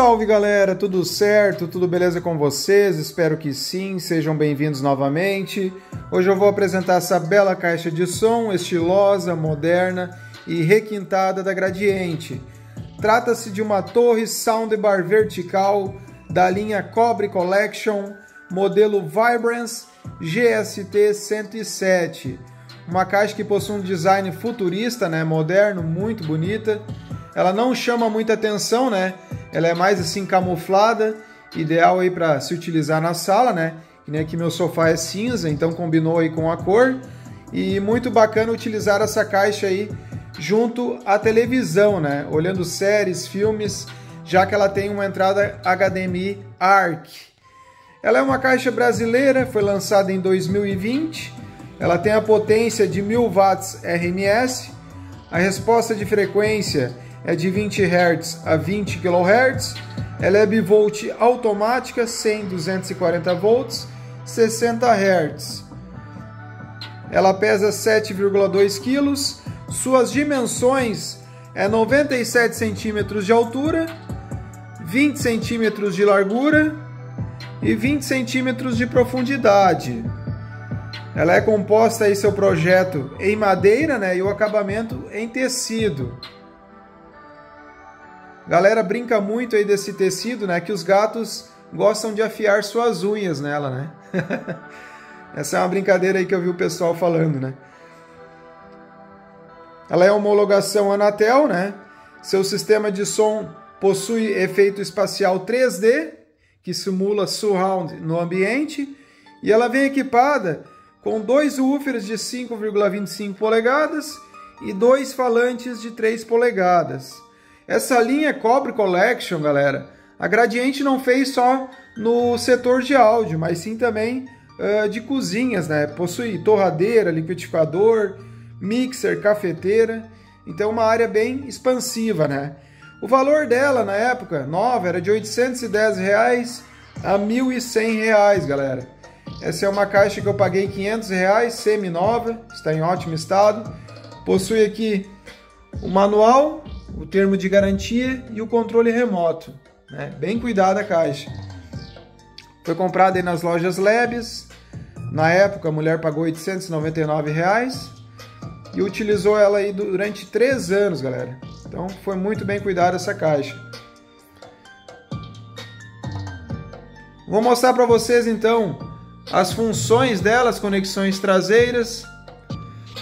Salve galera, tudo certo? Tudo beleza com vocês? Espero que sim, sejam bem-vindos novamente. Hoje eu vou apresentar essa bela caixa de som, estilosa, moderna e requintada da Gradiente. Trata-se de uma torre soundbar vertical da linha Cobre Collection, modelo Vibrance GST 107. Uma caixa que possui um design futurista, né, moderno, muito bonita. Ela não chama muita atenção, né? Ela é mais assim camuflada, ideal aí para se utilizar na sala, né? Que nem aqui meu sofá é cinza, então combinou aí com a cor. E muito bacana utilizar essa caixa aí junto à televisão, né? Olhando séries, filmes, já que ela tem uma entrada HDMI ARC. Ela é uma caixa brasileira, foi lançada em 2020. Ela tem a potência de 1000 watts RMS, a resposta de frequência é de 20 Hz a 20 kHz. Ela é bivolt automática, 100, 240 volts, 60 Hz. Ela pesa 7,2 kg. Suas dimensões é 97 centímetros de altura, 20 centímetros de largura e 20 centímetros de profundidade. Ela é composta aí seu projeto em madeira, né, e o acabamento em tecido. Galera brinca muito aí desse tecido, né? Que os gatos gostam de afiar suas unhas nela, né? Essa é uma brincadeira aí que eu vi o pessoal falando, né? Ela é homologação Anatel, né? Seu sistema de som possui efeito espacial 3D, que simula surround no ambiente, e ela vem equipada com dois woofers de 5,25 polegadas e dois falantes de 3 polegadas. Essa linha Cobre Collection, galera, a Gradiente não fez só no setor de áudio, mas sim também uh, de cozinhas, né? Possui torradeira, liquidificador, mixer, cafeteira, então uma área bem expansiva, né? O valor dela na época nova era de 810 reais a 1.100 reais, galera. Essa é uma caixa que eu paguei 500 reais, semi-nova, está em ótimo estado. Possui aqui o manual, o termo de garantia e o controle remoto. Né? Bem cuidada a caixa. Foi comprada aí nas lojas Lebes. Na época a mulher pagou 899 reais e utilizou ela aí durante três anos, galera. Então foi muito bem cuidada essa caixa. Vou mostrar para vocês então as funções delas, conexões traseiras.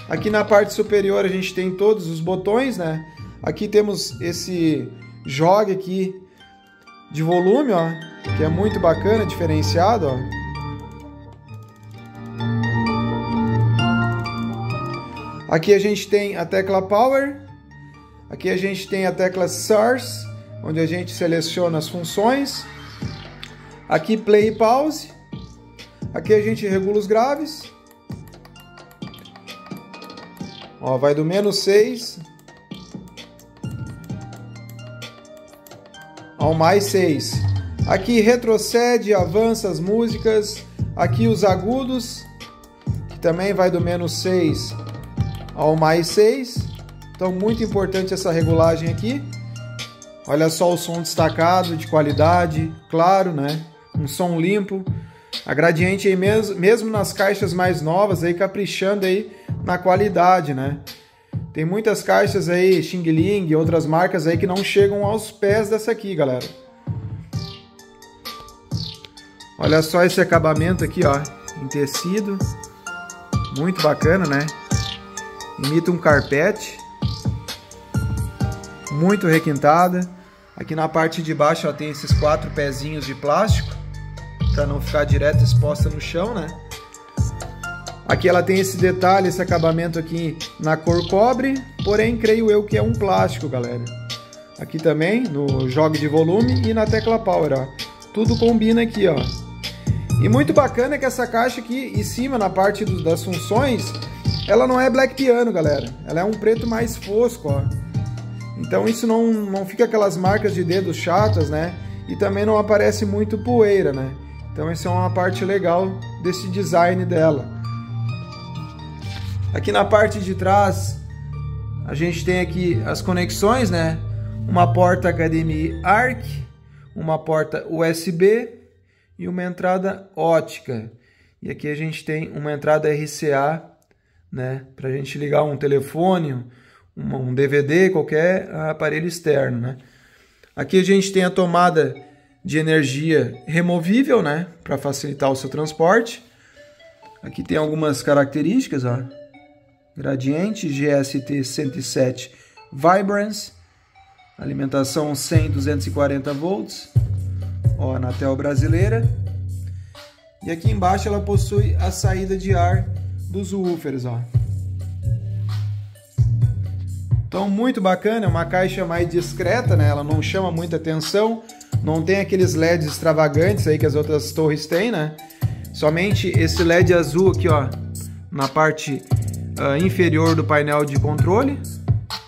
Aqui na parte superior a gente tem todos os botões, né? Aqui temos esse jogue aqui de volume, ó, que é muito bacana, diferenciado, ó. Aqui a gente tem a tecla Power, aqui a gente tem a tecla Source, onde a gente seleciona as funções. Aqui Play e Pause. Aqui a gente regula os graves. Ó, vai do menos 6 ao mais 6. Aqui retrocede, avança as músicas. Aqui os agudos, que também vai do menos 6 ao mais 6. Então, muito importante essa regulagem aqui. Olha só o som destacado, de qualidade, claro, né? Um som limpo. A Gradiente aí mesmo, mesmo nas caixas mais novas aí caprichando aí na qualidade, né? Tem muitas caixas aí, Xing Ling e outras marcas aí que não chegam aos pés dessa aqui, galera. Olha só esse acabamento aqui, ó, em tecido. Muito bacana, né? Imita um carpete. Muito requintada. Aqui na parte de baixo, ó, tem esses quatro pezinhos de plástico para não ficar direto exposta no chão, né? Aqui ela tem esse detalhe, esse acabamento aqui na cor cobre, porém creio eu que é um plástico, galera. Aqui também, no jogo de volume e na tecla Power, ó. Tudo combina aqui, ó. E muito bacana é que essa caixa aqui em cima, na parte do, das funções, ela não é black piano, galera. Ela é um preto mais fosco, ó. Então isso não, não fica aquelas marcas de dedos chatas, né? E também não aparece muito poeira, né? Então essa é uma parte legal desse design dela. Aqui na parte de trás, a gente tem aqui as conexões, né? Uma porta HDMI ARC, uma porta USB e uma entrada ótica. E aqui a gente tem uma entrada RCA, né, para a gente ligar um telefone, um DVD, qualquer aparelho externo, né. Aqui a gente tem a tomada de energia removível, né, para facilitar o seu transporte. Aqui tem algumas características, ó. Gradiente GST 107 Vibrance, alimentação 100 240 volts, ó, Anatel brasileira. E aqui embaixo ela possui a saída de ar dos woofers, ó. Então muito bacana, é uma caixa mais discreta, né? Ela não chama muita atenção, não tem aqueles LEDs extravagantes aí que as outras torres têm, né? Somente esse LED azul aqui, ó, na parte uh, inferior do painel de controle,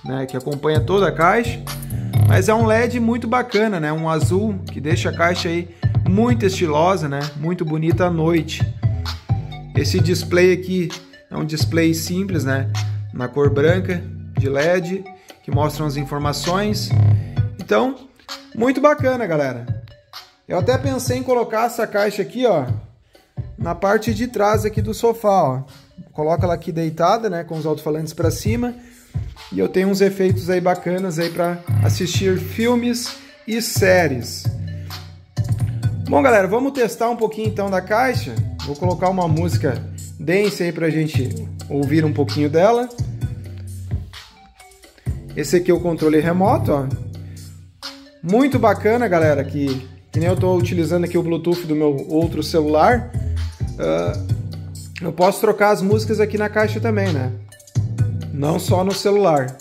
né, que acompanha toda a caixa. Mas é um LED muito bacana, né? Um azul que deixa a caixa aí muito estilosa, né? Muito bonita à noite. Esse display aqui é um display simples, né? Na cor branca de LED que mostram as informações. Então, muito bacana, galera. Eu até pensei em colocar essa caixa aqui, ó, na parte de trás aqui do sofá, ó. Coloca ela aqui deitada, né, com os alto-falantes para cima e eu tenho uns efeitos aí bacanas aí para assistir filmes e séries. Bom, galera, vamos testar um pouquinho então da caixa. Vou colocar uma música dance aí pra gente ouvir um pouquinho dela. Esse aqui é o controle remoto, ó. Muito bacana, galera, que, que nem eu estou utilizando aqui o Bluetooth do meu outro celular. Uh, eu posso trocar as músicas aqui na caixa também, né? não só no celular.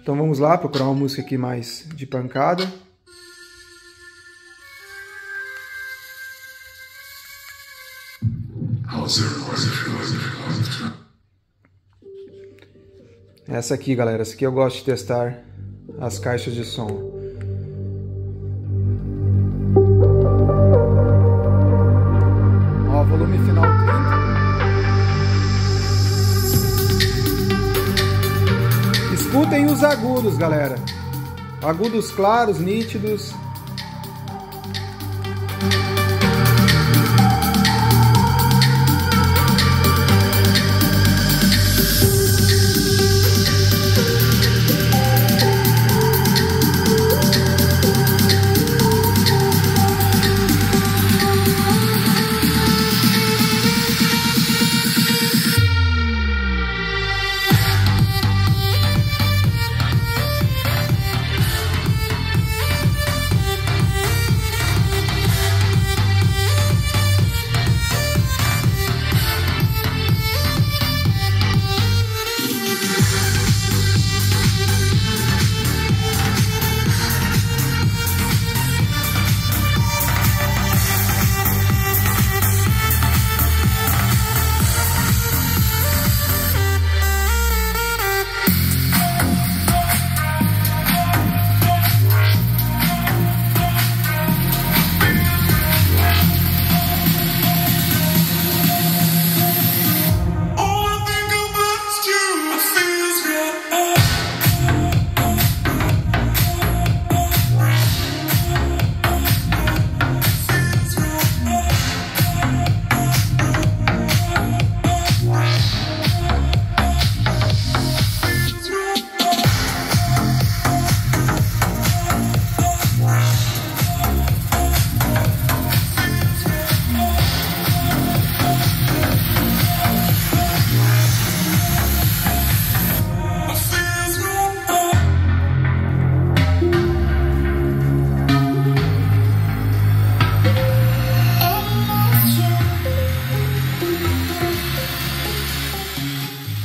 Então vamos lá procurar uma música aqui mais de pancada. Essa aqui, galera, essa aqui eu gosto de testar as caixas de som. Escutem os agudos, galera. Agudos claros, nítidos.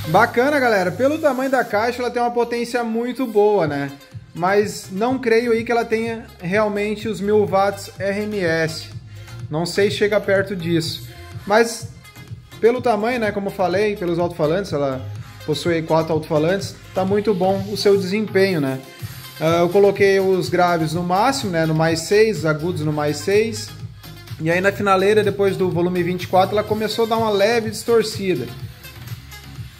Bacana, galera. Pelo tamanho da caixa, ela tem uma potência muito boa, né? Mas não creio aí que ela tenha realmente os 1000 watts RMS. Não sei se chega perto disso. Mas pelo tamanho, né, como eu falei, pelos alto-falantes, ela possui quatro alto-falantes, tá muito bom o seu desempenho, né? Uh, eu coloquei os graves no máximo, né, no mais 6, agudos no mais 6. E aí na finaleira, depois do volume 24, ela começou a dar uma leve distorcida.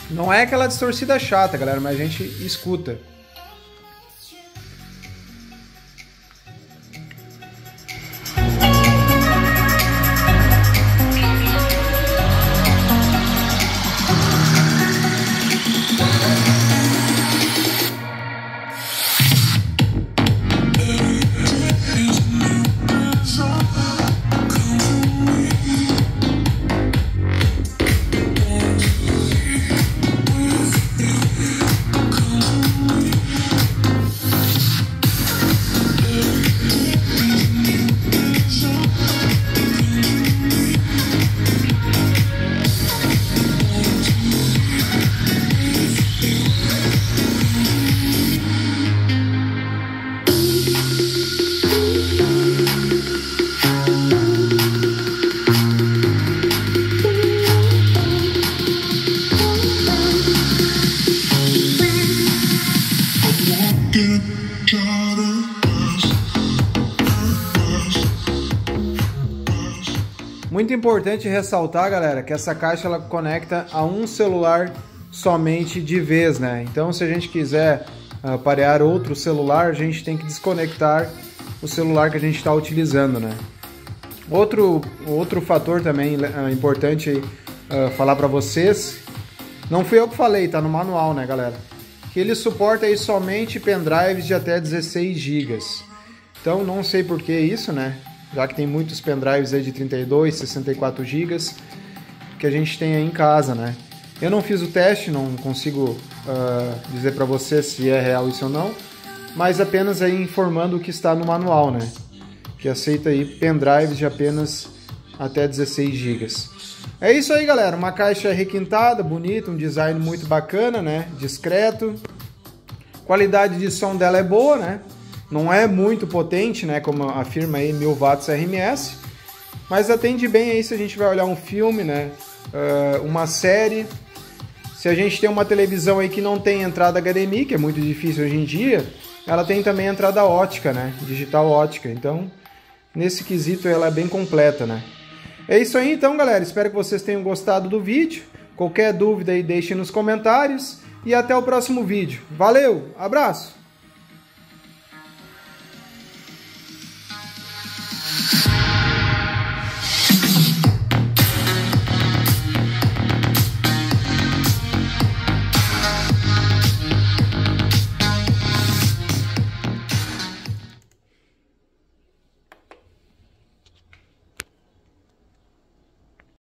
Não é aquela distorcida chata, galera, mas a gente escuta. Muito importante ressaltar, galera, que essa caixa ela conecta a um celular somente de vez, né? Então, se a gente quiser uh, parear outro celular, a gente tem que desconectar o celular que a gente está utilizando, né? Outro, outro fator também uh, importante uh, falar para vocês, não fui eu que falei, tá no manual, né, galera? Que ele suporta aí somente pendrives de até 16 GB. Então, não sei por que isso, né? Já que tem muitos pendrives aí de 32, 64 GB que a gente tem aí em casa, né? Eu não fiz o teste, não consigo uh, dizer para você se é real isso ou não, mas apenas aí informando o que está no manual, né? Que aceita aí pendrives de apenas até 16 GB. É isso aí, galera. Uma caixa requintada, bonita, um design muito bacana, né? Discreto. Qualidade de som dela é boa, né? Não é muito potente, né, como afirma aí 1000 watts RMS, mas atende bem aí se a gente vai olhar um filme, né, uh, uma série. Se a gente tem uma televisão aí que não tem entrada HDMI, que é muito difícil hoje em dia, ela tem também entrada ótica, né, digital ótica. Então, nesse quesito ela é bem completa, né. É isso aí então, galera. Espero que vocês tenham gostado do vídeo. Qualquer dúvida aí deixe nos comentários e até o próximo vídeo. Valeu, abraço!